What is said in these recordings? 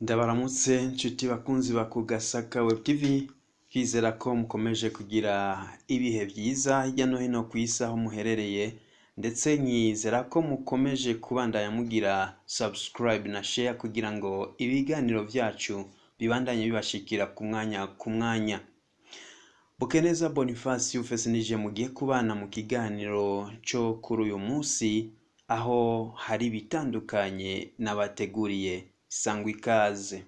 ndabaramutse nshuti bakunzi ba kugasaka web tv twizera ko mukomeje kugira ibihe byiza hirya no hino ku isi aho muherereye. Ndetse nkizera ko mukomeje kubandanya mugira subscribe na share kugira ngo ibiganiro byacu bibandanye bibashikira ku mwanya ku mwanya. Bukeneza boniface yufese nije mugiye kubana mu kiganiro cyo kuri uyu munsi aho hari ibitandukanye nabateguriye sangwa ikaze.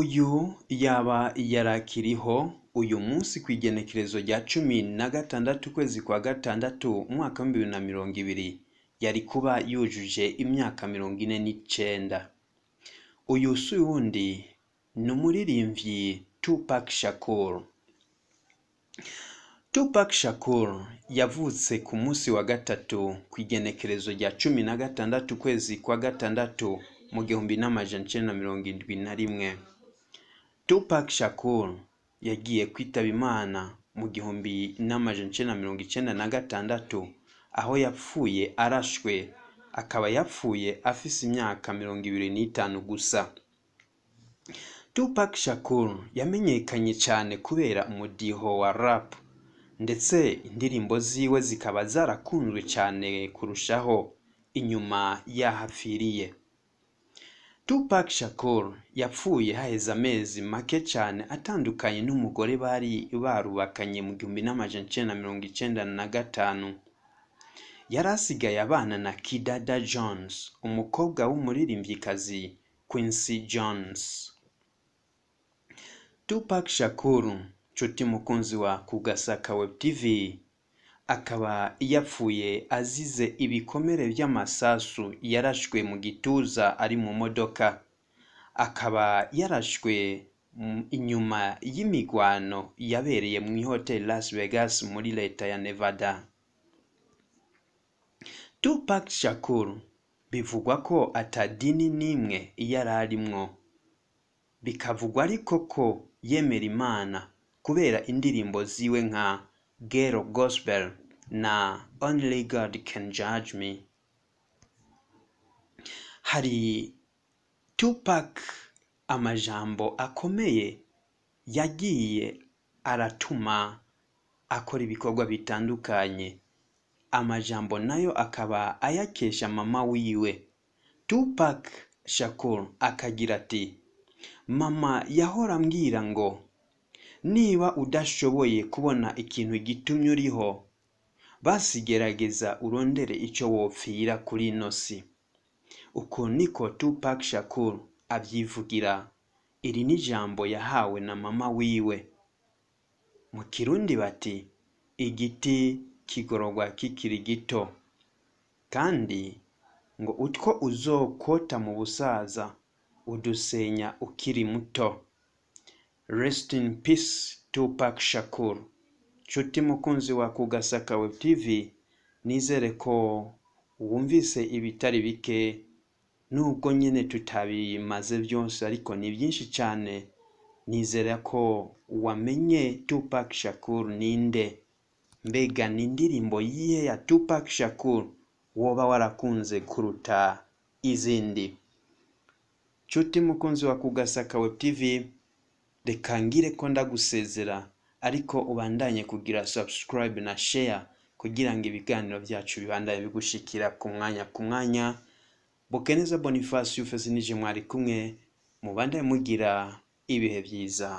Uyu yaba yarakiriho uyu munsi ku igenekerezo rya cumi na gatandatu ukwezi kwa gatandatu umwaka w'ibihumbi bibiri na mirongo ibiri yari kuba yujuje imyaka mirongo ine n'icenda. Uyu si uwundi ni umuririmbyi Tupac Shakur. Tupac Shakur yavutse ku munsi wa gatatu ku igenekerezo rya cumi na gatandatu ukwezi kwa gatandatu mu gihumbi n'amajana icenda na mirongo indwi na rimwe. Tupac Shakur yagiye kwitaba Imana mu gihumbi n'amajana icenda na mirongo icenda na gatandatu aho yapfuye arashwe. Akaba yapfuye afise imyaka mirongo ibiri n'itanu gusa. Tupac Shakur yamenyekanye cyane kubera umudiho wa rap ndetse indirimbo ziwe zikaba zarakunzwe cyane kurushaho inyuma yahapfiriye Tupac Shakur yapfuye haheze amezi make cyane atandukanye n'umugore bari barubakanye mu gihumbi n'amajana na mirongo icenda na gatanu. Yari asigaye abana na Kidada Jones umukobwa w'umuririmbyikazi Quincy Jones. Tupac Shakur nshuti mukunzi wa Kugasaka Web TV akaba yapfuye azize ibikomere by'amasasu yarashwe mu gituza ari mu modoka. Akaba yarashwe inyuma y'imigwano yabereye mu ihoteli Las Vegas muri leta ya Nevada. Tupac Shakur bivugwa ko atadini n'imwe yari arimwo. Bikavugwa ariko ko yemera imana kubera indirimbo ziwe nka ghetto gospel na only god can judge me. Hari Tupac amajambo akomeye yagiye aratuma akora ibikorwa bitandukanye. Amajambo na yo akaba ayakesha mama wiwe. Tupac Shakur akagira ati mama yahora ambwira ngo niba udashoboye kubona ikintu gitumye uriho basi gerageza urondere icyo wopfira kuri ino si uko niko Tupac Shakur abyivugira. Iri ni ijambo yahawe na mama wiwe. Mu kirundi bati igiti kigororwa kikiri gito. Kandi ngo utwo uzokota mu busaza udusenya ukiri muto. Rest in peace Tupac Shakur. Nshuti mukunzi wa Kugasaka Web TV nizere ko wumvise ibitari bike nubwo nyine tutabimaze byose ariko ni byinshi cyane. Nizera ko wamenye Tupac Shakur ninde. Mbega ni indirimbo yihe ya Tupac Shakur? Woba warakunze kuruta izindi. nshuti mukunzi wa kugasaka web tv reka ngire ko ndagusezera ariko ubandanye kugira subscribe na share kugira ngo ibiganiro byacu bibandanye bigushikira ku mwanya ku mwanya. Bukeneza boniface yufese nije mwari kumwe mubandanye mugira ibihe byiza.